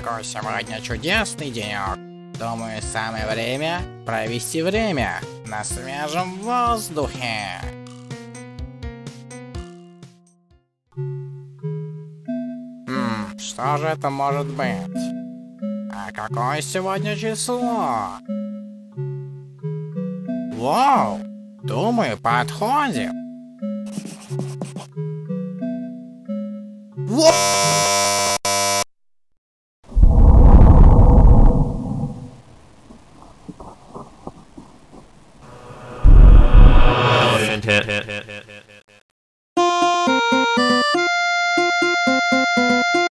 какой сегодня чудесный денек. Думаю, самое время провести время на свежем воздухе. Хм, что же это может быть? А какое сегодня число? Вау! Думаю, подходим. Whoa! pit. pit.